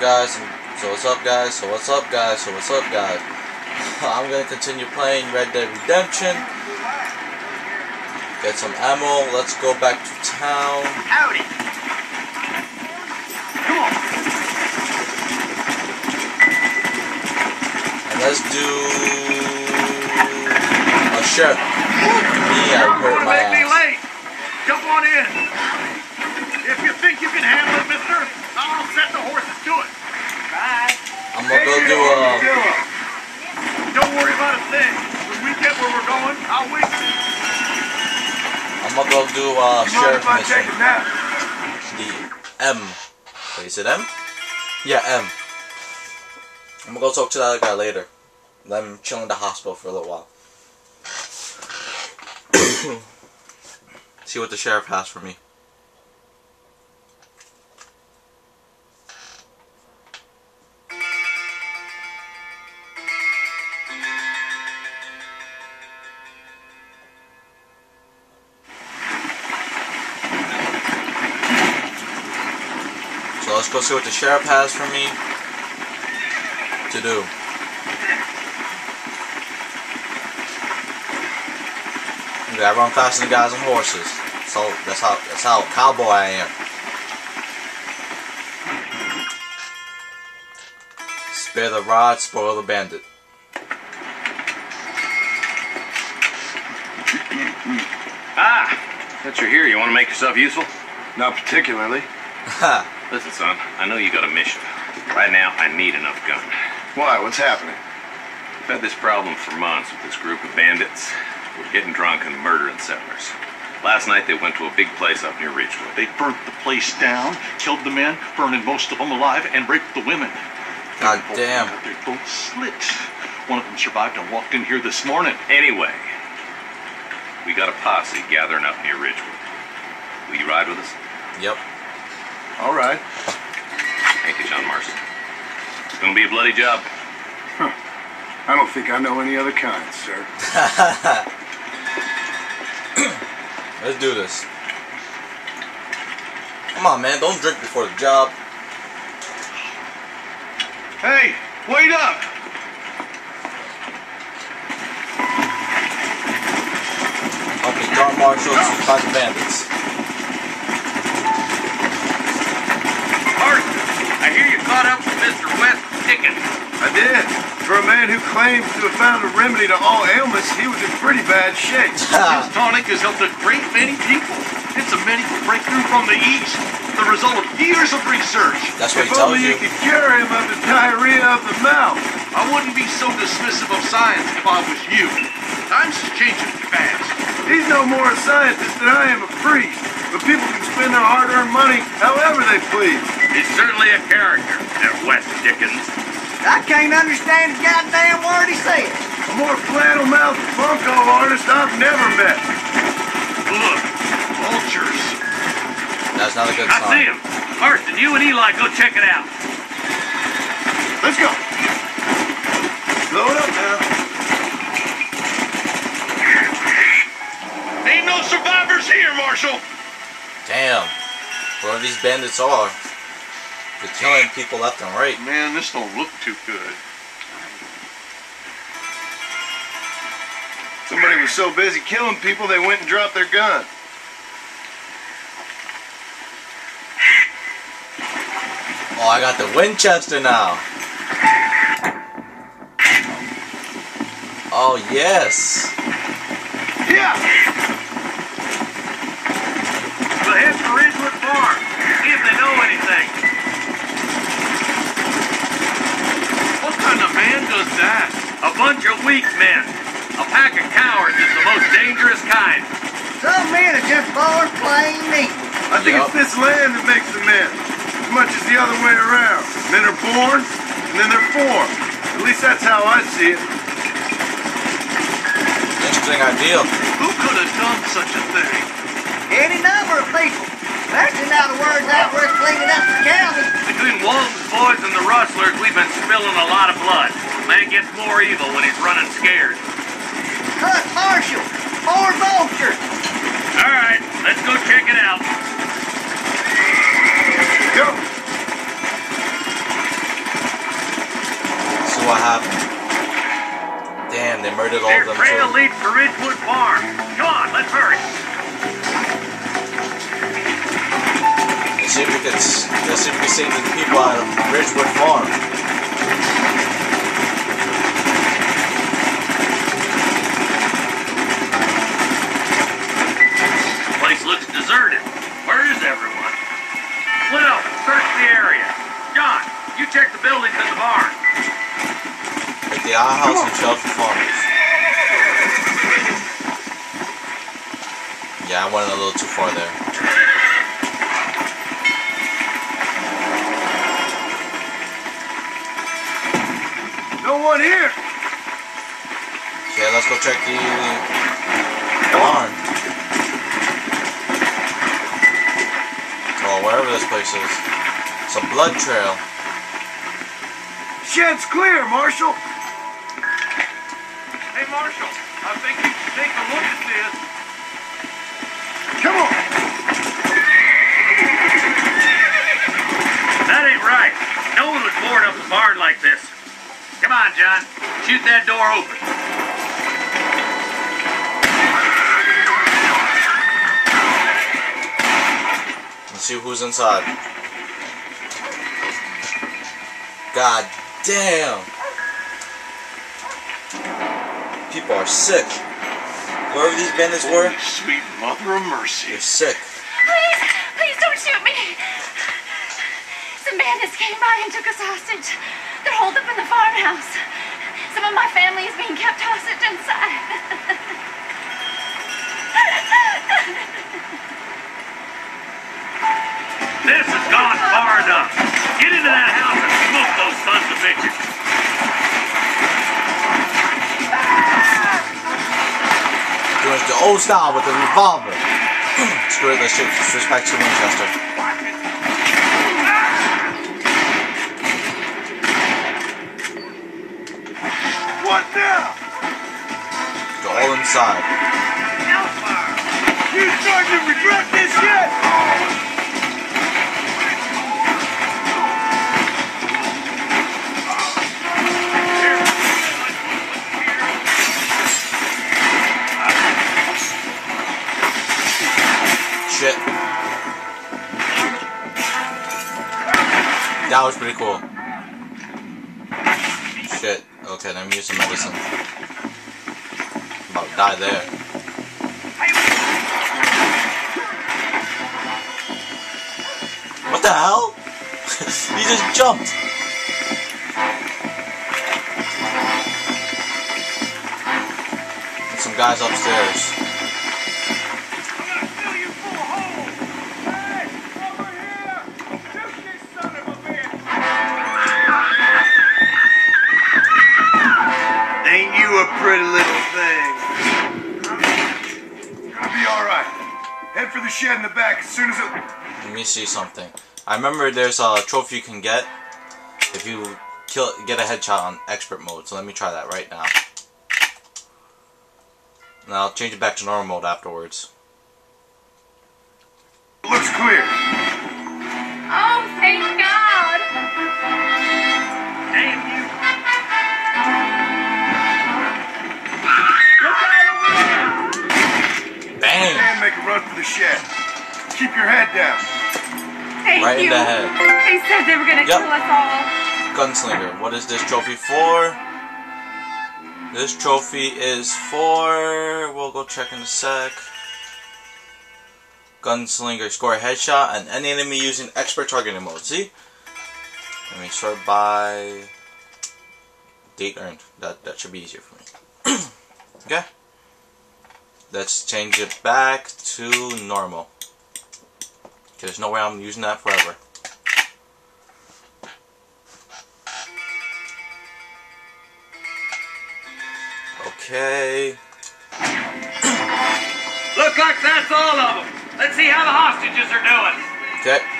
guys? So what's up guys? So what's up guys? So what's up guys? I'm gonna continue playing Red Dead Redemption. Get some ammo. Let's go back to town. Howdy. Come on. And let's do a sheriff. Me, I hurt my ass. Jump on in. If you think you can handle it, mister, I'll set the horses to it. Bye. I'm gonna go do uh, a. Don't worry about a thing. When we get where we're going, I'll wait. I'm gonna go do uh, a sheriff mission. The M. Wait, is it M? Yeah, M. I'm gonna go talk to that other guy later. Let him chill in the hospital for a little while. See what the sheriff has for me. Let's go see what the sheriff has for me to do. Okay, I run faster than guys on horses. So that's how that's how cowboy I am. Spare the rod, spoil the bandit. Ah, since you're here, you want to make yourself useful? Not particularly. Ha! Listen, son, I know you got a mission. Right now, I need enough gun. Why? What's happening? We've had this problem for months with this group of bandits. We're getting drunk and murdering settlers. Last night, they went to a big place up near Ridgewood. They burnt the place down, killed the men, burning most of them alive, and raped the women. God Both damn. got their throats slit. One of them survived and walked in here this morning. Anyway, we got a posse gathering up near Ridgewood. Will you ride with us? Yep. All right. Thank you, John Marston. It's gonna be a bloody job. Huh. I don't think I know any other kind, sir. Let's do this. Come on, man. Don't drink before the job. Hey, wait up. Okay, John Marshall to fight the bandits. I hear you caught up with Mr. West Dickens. I did. For a man who claims to have found a remedy to all ailments, he was in pretty bad shape. His tonic has helped a great many people. It's a medical breakthrough from the East, the result of years of research. That's what if he tells only you. you could cure him of the diarrhea of the mouth. I wouldn't be so dismissive of science if I was you. Times is changing fast. He's no more a scientist than I am a priest. But people can spend their hard-earned money however they please. He's certainly a character, that West Dickens. I can't understand a goddamn word he says. A more flannel-mouthed bunko artist I've never met. Look, vultures. That's not a good sign. I see him. Art, did you and Eli go check it out? Let's go. Load up now. Ain't no survivors here, Marshal. Damn. Whoever these bandits are, they're killing people left and right. Man, this don't look too good. Somebody was so busy killing people they went and dropped their gun. Oh, I got the Winchester now. Oh, yes. Yeah. We'll head for Ridgewood Farm. See if they know anything. What kind of man does that? A bunch of weak men. A pack of cowards is the most dangerous kind. Some men are just born plain evil. I think Yup. it's this land that makes the men. As much as the other way around. Men are born, and then they're formed. At least that's how I see it. Interesting idea. Who could have done such a thing? Any number of people. Especially now the word's out we're cleaning up the county. Between Walton's boys and the rustlers, we've been spilling a lot of blood. Man gets more evil when he's running scared. Cut Marshall. More vultures. All right, let's go check it out. Go. So what happened. Damn, they murdered all Their of them trail leads to Ridgewood Farm. Come on, let's hurry. See if we can, s- let's see if we can save the people out of Ridgewood Farm. Place looks deserted. Where is everyone? Will, search the area. John, you check the buildings and the barn. Like the outhouse and shelter farmers. Yeah, I went a little too far there. No one here. Okay, let's go check the barn. Or wherever this place is. Some blood trail. Shed's clear, Marshal. Hey, Marshal, I think you should take a look at this. Come on. That ain't right. No one would board up a barn like this. Come on, John. Shoot that door open. Let's see who's inside. God damn. People are sick. Wherever these bandits were, Sweet mother of mercy. they're sick. Please, please don't shoot me. Some bandits came by and took us hostage. They're holed up in the farmhouse. Some of my family is being kept hostage inside. This has gone far enough. Get into that house and smoke those sons of bitches. Doing the old style with the revolver. Screw it, let's. Switch back to Winchester. What now? They're all inside. You starting to regret this yet? Shit. That was pretty cool. Okay, let me use medicine. About to die there. What the hell? he just jumped. Some guys upstairs. In the back as soon as it. Let me see something. I remember there's a trophy you can get if you kill get a headshot on expert mode. So let me try that right now. And I'll change it back to normal mode afterwards. Looks clear. And make for the shed. Keep your head down. Thank Right in the head. They said they were gonna Yep. kill us all. Gunslinger. What is this trophy for? This trophy is for. We'll go check in a sec. Gunslinger. Score a headshot and any enemy using expert targeting mode. See? Let me start by date earned. That that should be easier for me. okay. Let's change it back to normal. There's no way I'm using that forever. Okay. Look like that's all of them. Let's see how the hostages are doing. Okay.